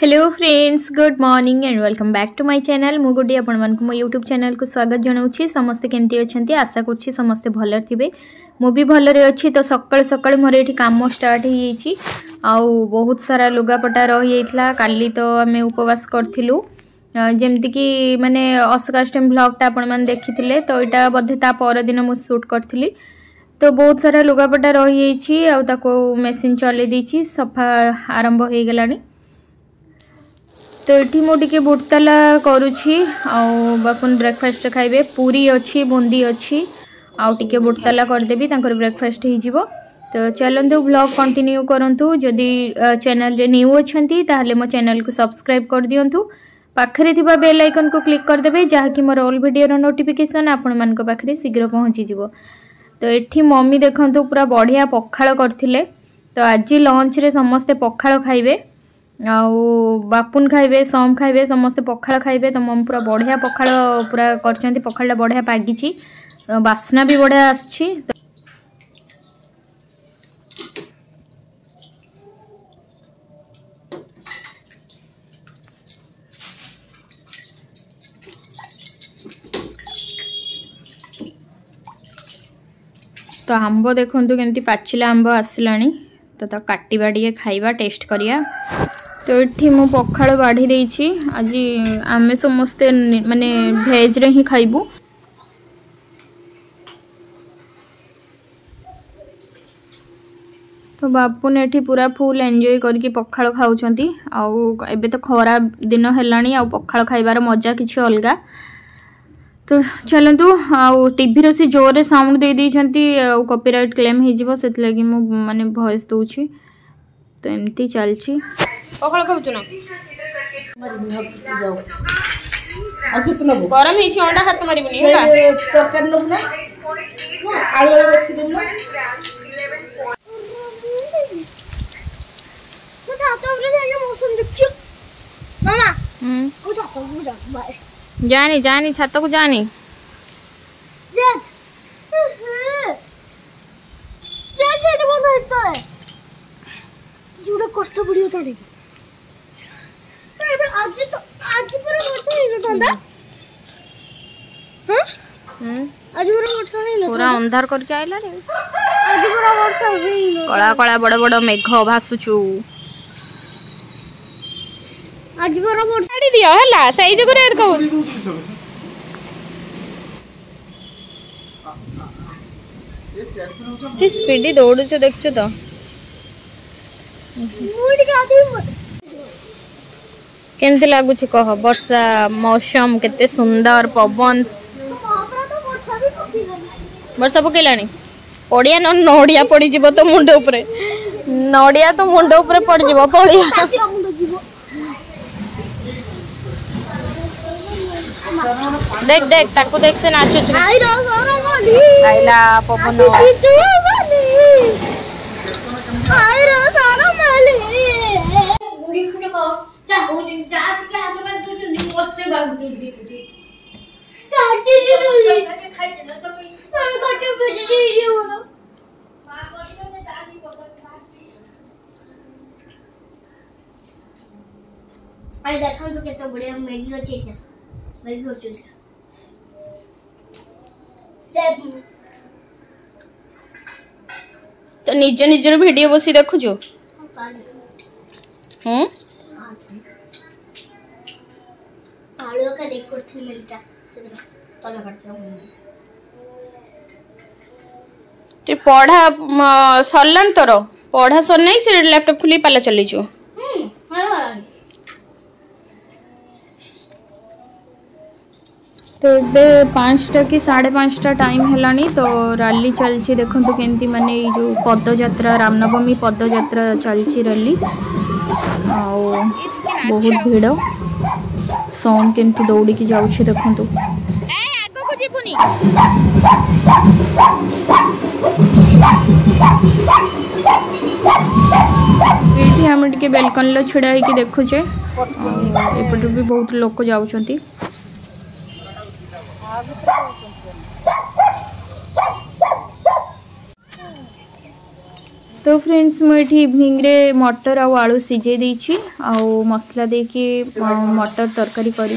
hello friends good morning and welcome back to my channel মু গোটি আপনার মো YouTube চ্যানেলকে স্বাগত জনাওছি সমস্তে কেমতি অনেক আশা করছি সমস্তে ভালরে থাকবে মু বি ভালরে অছি তো সকাল সকাল মোর এটি কাম স্টার্ট হয়েছি আউ বহুত সারা লুগাপটা রয়েছিল কালি তো আমি উপবাস করলু যেমিতিকি মানে অশোকাষ্টমী ব্লগটা আপনার দেখিলে তো এটা বোধে তা পরদিন মু সুট করলি তো বহুত সারা লুগাপটা রয়েছে আউ তাকে মেসিন চলাই দিয়েছি সফা আরম্ভ হয়ে গলানি তো ଏଠି ମୁଁ ଟିକେ ବୋଟଲା କରୁଛି ଆଉ ବାପନ ବ୍ରେକଫାଷ୍ଟରେ ଖାଇବେ ପୁରୀ ଅଛି ବୁନ୍ଦି ଅଛି ଆଉ ଟିକେ ବୋଟଲା କରିଦେବି ତାଙ୍କର ବ୍ରେକଫାଷ୍ଟ ହେଇଯିବ ତ ଚାଲନ୍ତୁ ବ୍ଲଗ୍ କଣ୍ଟିନ୍ୟୁ କରନ୍ତୁ ଯଦି ଚ୍ୟାନେଲ୍ରେ ନ୍ୟୁ ଅଛନ୍ତି ତାହେଲେ ମୋ ଚ୍ୟାନେଲ୍କୁ ସବସ୍କ୍ରାଇବ୍ କରିଦିଅନ୍ତୁ ପାଖରେ ଥିବା ବେଲ୍ ଆଇକନ୍କୁ କ୍ଲିକ୍ କରିଦେବେ ଯାହାକି ମୋର ଅଲ୍ ଭିଡ଼ିଓର ନୋଟିଫିକେସନ୍ ଆପଣମାନଙ୍କ ପାଖରେ ଶୀଘ୍ର ପହଞ୍ଚିଯିବ ତ ଏଠି ମମି ଦେଖନ୍ତୁ ପୁରା ବଢ଼ିଆ ପଖାଳ କରିଥିଲେ ତ ଆଜି ଲଞ୍ଚରେ ସମସ୍ତେ ପଖାଳ ଖାଇବେ ଆଉ ବାପୁନ ଖାଇବେ ସମ୍ ଖାଇବେ ସମସ୍ତେ ପଖାଳ ଖାଇବେ ତ ମମ୍ ପୁରା ବଢ଼ିଆ ପଖାଳ ପୁରା କରିଛନ୍ତି ପଖାଳଟା ବଢ଼ିଆ ପାଗିଛି ବାସ୍ନା ବି ବଢ଼ିଆ ଆସୁଛି ତ ଆମ୍ବ ଦେଖନ୍ତୁ କେମିତି ପାଚିଲା ଆମ୍ବ ଆସିଲାଣି ତ ତାକୁ କାଟିବା ଟିକେ ଖାଇବା ଟେଷ୍ଟ କରିବା तो ये मो पखाड़ बाढ़ी दे आज आम समस्ते मानने भेज रे ही खाइबू तो बापू ने पूरा फुल एंजय कर पखाड़ खाऊँ आबे तो खरा दिन है पखाड़ खाइबार मजा कि अलग तो चलतु आभि से जोर से साउंड दे कॉपीराइट क्लेम हो मानने भयस दूँ तो एमती चलती ପଖାଳ ଖାଉଛୁ ନା ଆଉ କିଛି ନବୁ ଗରମ ହେଇଛି ଅଣ୍ଡା ହାତ ମାରିବୁନି ତରକାରୀ ନବୁ ନା ଆଳୁ ଆଳୁ ଅଛି ଦେବୁ ନା जानी जानी छत को जानी কষ্ট পড়িও তার ପୁରା ଅନ୍ଧାର କରିକି ଆଇଲାଣି କଳା କଳା ବଡ ବଡ ମେଘ ଭାସୁଛୁ ଛାଡି ଦିଅ ହେଲା ସେଇ ଯୋଗୁଁ ରେଟ୍ କହୁଛି ଯେ ସ୍ପିଡି ଦୌଡୁଛୁ ଦେଖୁଛୁ ତ କେମିତି ଲାଗୁଛି କହ ବର୍ଷା ମୌସମ କେତେ ସୁନ୍ଦର ପବନ ବର୍ଷା ପକେଇଲାଣି ପଡ଼ିଆ ନ ନଡ଼ିଆ ପଡ଼ିଯିବ ତ ମୁଣ୍ଡ ଉପରେ ନଡ଼ିଆ ତ ମୁଣ୍ଡ ଉପରେ ପଡ଼ିଯିବ ପଡ଼ିଆ দেখ দেখ ତାକୁ ଦେଖ ସେ আইলা পবন তা হরিণ আজকে আমার দুজনে করতে বাবু দিদি কাটি দিদি খাইতে না তুমি কাটি বেঁচে দিদি ওরা মা বসে চালি পকড় अरे देखा तो कितना बढ़िया मैगी और चीज कैसा मैगी और चीज तो निज निजर भिड बस देखु हम्म आलू का देख कुर्सी मिलता तला करता हैं ते पढ़ा सरलान तोर पढ़ा सर नहीं से लैपटॉप खुली पाला चल छु तो ये पाँचटा कि साढ़े पाँचटा टाइम है तो रैली चलती देखु तो केमती मानने जो पदयात्रा रामनवमी पदयात्रा चलती रैली आ बहुत भिड़ ସୋମ କେମିତି ଦୌଡ଼ିକି ଯାଉଛି ଦେଖନ୍ତୁ ଆଗକୁ ଯିବୁନି ଏଇଠି ଆମେ ଟିକେ ବେଲକନିର ଛିଡ଼ା ହେଇକି ଦେଖୁଛେ ଏପଟରୁ ବି ବହୁତ ଲୋକ ଯାଉଛନ୍ତି तो फ्रेंड्स मुझे इवनिंग रे मटर आलू सीझे आसला देके मटर तरकारी करी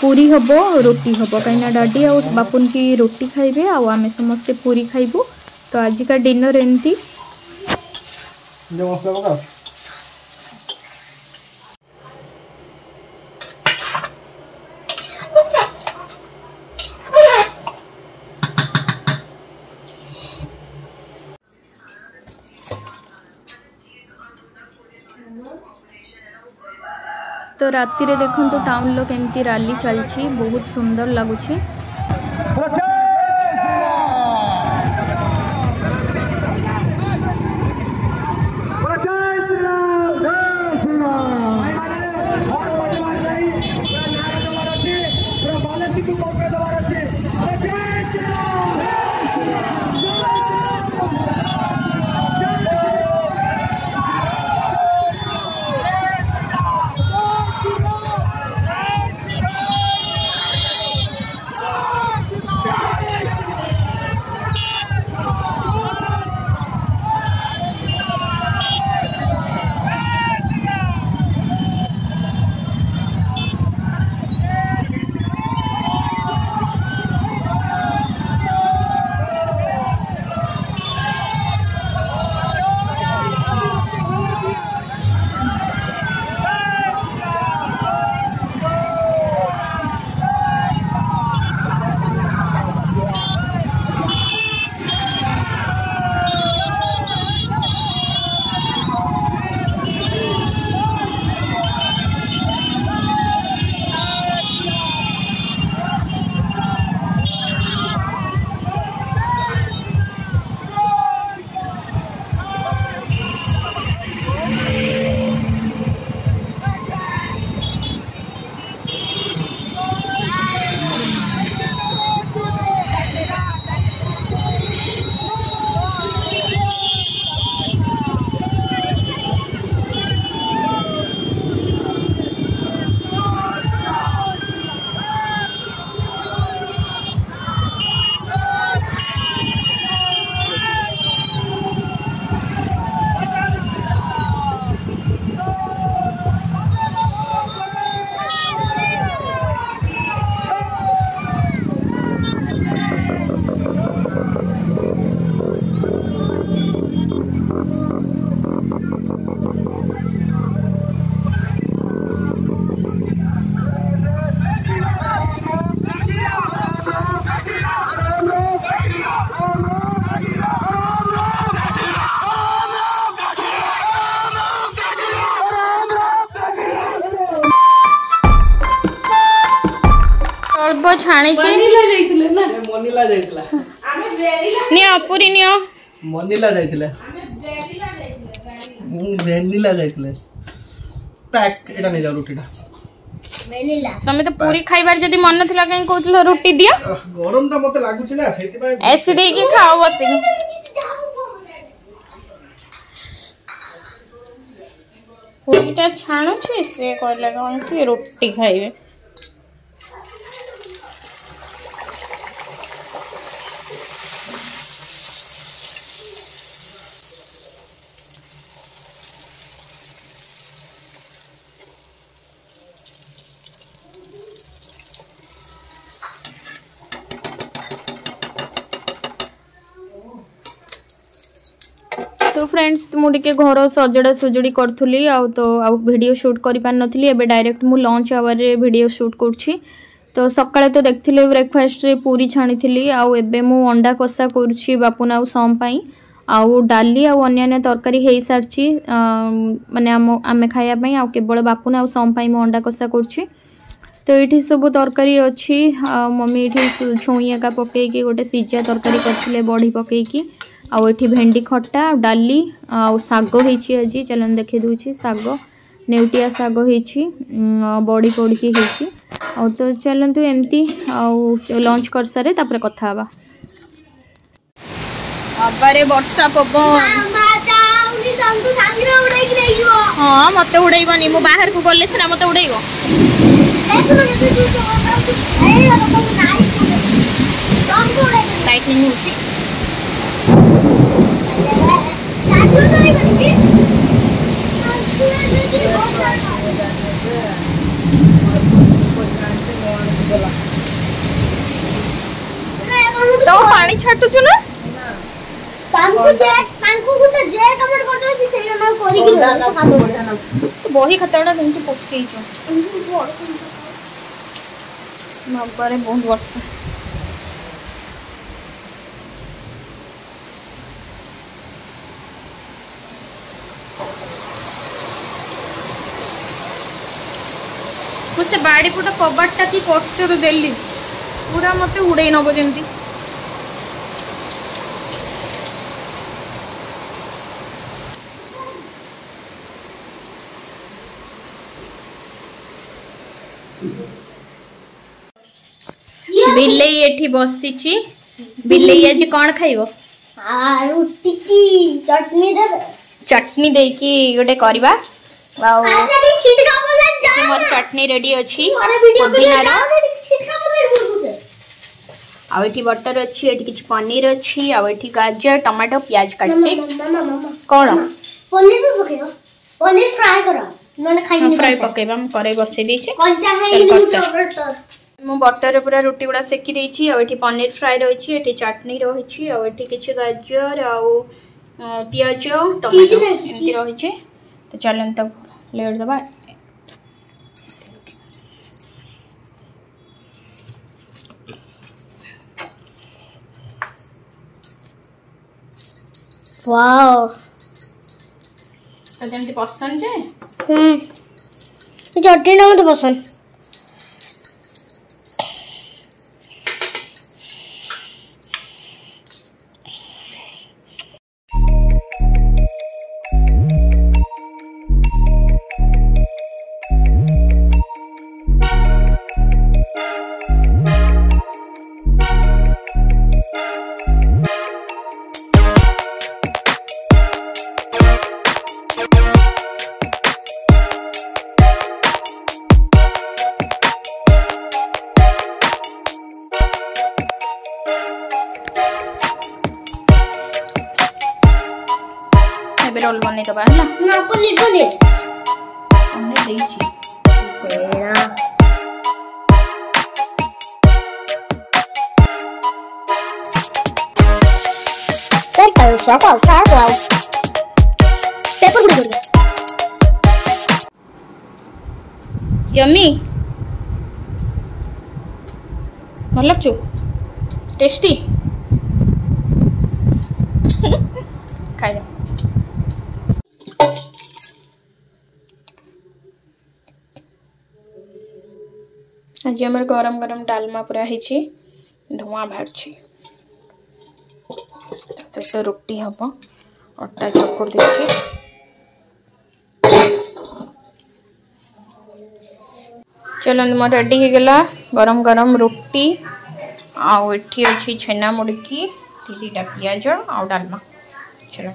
पूरी हम रोटी हम कहीं डाडी आपुन की रोटी खाइबे आम समस्ते पूरी खाइबू तो आज का डिनर एमती তো ରାତିରେ ଦେଖନ୍ତୁ ଟାଉନ୍ ଲୁକ୍ ଏମିତି ରାଲି ଚାଲିଛି ବହୁତ ସୁନ୍ଦର ଲାଗୁଛି ପୂର୍ବ ଛାଣିଛି ନିଅ ପୁରୀ ନିଅ ମନିଲା ଯାଇଥିଲେ ଭେନିଲା ଯାଇଥିଲେ ପ୍ୟାକ୍ ଏଇଟା ନେଇଯାଉ ରୁଟିଟା ତମେ ତ ପୁରୀ ଖାଇବାର ଯଦି ମନ ଥିଲା କାହିଁ କହୁଥିଲ ରୁଟି ଦିଅ ଗରମଟା ମତେ ଲାଗୁଛି ନା ସେଥିପାଇଁ ଏସି ଦେଇକି ଖାଅ ବସିକି ପୁରୀଟା ଛାଣୁଛି ସେ କହିଲେ କ'ଣ କି ରୁଟି ଖାଇବେ তো ଫ୍ରେଣ୍ଡସ୍ ମୁଁ ଟିକେ ଘର ସଜଡ଼ା ସଜଡ଼ି କରୁଥିଲି ଆଉ ତ ଆଉ ଭିଡ଼ିଓ ସୁଟ୍ କରିପାରିନଥିଲି ଏବେ ଡାଇରେକ୍ଟ ମୁଁ ଲଞ୍ଚ ଆୱାରରେ ଭିଡ଼ିଓ ସୁଟ୍ କରୁଛି ତ ସକାଳେ ତ ଦେଖିଥିଲେ ବ୍ରେକଫାଷ୍ଟରେ ପୁରୀ ଛାଣିଥିଲି ଆଉ ଏବେ ମୁଁ ଅଣ୍ଡା କଷା କରୁଛି ବାପୁନ ଆଉ ସମ ପାଇଁ ଆଉ ଡାଲି ଆଉ ଅନ୍ୟାନ୍ୟ ତରକାରୀ ହୋଇସାରିଛି ମାନେ ଆମ ଆମେ ଖାଇବା ପାଇଁ ଆଉ କେବଳ ବାପୁନ ଆଉ ସମ ପାଇଁ ମୁଁ ଅଣ୍ଡା କଷା କରୁଛି ତ ଏଇଠି ସବୁ ତରକାରୀ ଅଛି ଆଉ ମମ୍ମି ଏଇଠି ଛୁଇଁ ଏକା ପକାଇକି ଗୋଟେ ସିଝା ତରକାରୀ କରିଥିଲେ ବଢ଼ି ପକାଇକି ଆଉ ଏଠି ଭେଣ୍ଡି ଖଟା ଡାଲି ଆଉ ଶାଗ ହେଇଛି ଆଜି ଚାଲନ୍ ଦେଖେଇ ଦେଉଛି ଶାଗ ନେଉଟିଆ ଶାଗ ହେଇଛି ବଡ଼ି ପଡ଼ିକି ହେଇଛି ଆଉ ତ ଚାଲନ୍ତୁ ଏମିତି ଆଉ ଲଞ୍ଚ କରିସାରେ ତାପରେ କଥା ହେବା ବାବାରେ ବର୍ଷା ପବନ ହଁ ମତେ ଉଡେଇବନି ମୁଁ ବାହାରକୁ ଗଲେ ସିନା ମତେ ଉଡେଇବ ଲାଇଟିଂ ହଉଛି ছাড়তো না বহি খাতাটা কিন্তু পকেইছ বাবারে বহুত বর্ষা ମୁଁ ସେ ବାଡ଼ି ପଟ କବାଟଟା କି କଷ୍ଟରୁ ଦେଲି ପୁରା ମୋତେ ଉଡ଼େଇ ନେବ ଯେମିତି बिलई एठी बसी छी बिलई आज कोन खाइबो आ रोटी छी चटनी दे चटनी देकी गोटे करबा आ छिटका बोल जा मोर चटनी रेडी अछि मोर वीडियो करिया छिटका बोल बटर अछि एठी किछ पनीर गाजर टमाटर प्याज काटि कोन पनीर भी पकेबो पनीर फ्राई करो मन खाइनी फ्राई पकेबा हम करै बसै दे छै कोन चाहै न्यू ମୁଁ ବଟରରେ ପୁରା ରୁଟି ଗୁଡ଼ା ସେକି ଦେଇଛି ଆଉ ଏଠି ପନିର ଫ୍ରାଏ ରହିଛି ଏଠି ଚଟଣି ରହିଛି ଆଉ ଏଠି କିଛି ଗାଜର ଆଉ ପିଆଜ ଟମାଟୋ ଏମିତି ରହିଛି ତ ଚାଲନ୍ତୁ ତାକୁ ଲେଟ୍ ଦେବା ୱାଓ ତତେ ପସନ୍ଦ ଯେ ଚଟଣିଟା ମୋତେ ପସନ୍ଦ ରୋଲ୍ ବନେଇଦବା ହେଲା ନା ପନିର ପନିର ପନିର ଦେଇଛି ପେଡ଼ା circle circle circle paper put it yummy ଭଲ ଲାଗୁଛୁ ଟେଷ୍ଟି ଖାଇବା आज आम गरम गरम डालमा पूरा हो धूआं बाहर शेष रुटी हम अटा चकुर दीजिए चलते मोर रेडी गरम गरम रुटी आठ अच्छी छेना मुड़की दी पिज आ चलो